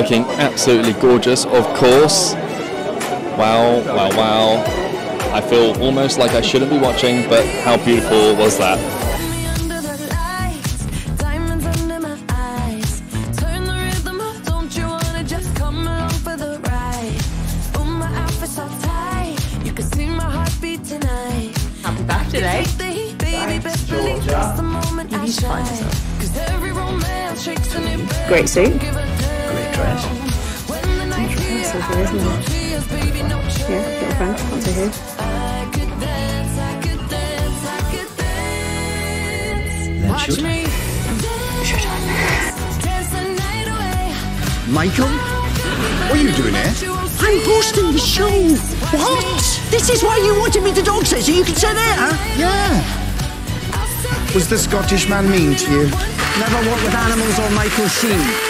looking absolutely gorgeous, of course. Wow, wow, wow. I feel almost like I shouldn't be watching, but how beautiful was that? Under the lights, diamonds under my eyes. Turn the rhythm up, don't you wanna just come along for the ride? Oh, my outfit's all tight, you can see my heartbeat tonight. Happy birthday. Eh? Take the heat, baby, best believe it's the moment I need to find shine. yourself. 'Cause every romance shakes and it bends. Great suit. Give a damn. Great dress. When the night's here, isn't it? little friend, Watch should. me dance, dance the night away. Michael? What are you doing here? I'm hosting the show. What? This is why you wanted me to dog sit so you could sit there? Yeah. Was the Scottish man mean to you? Never work with animals or Michael Sheen.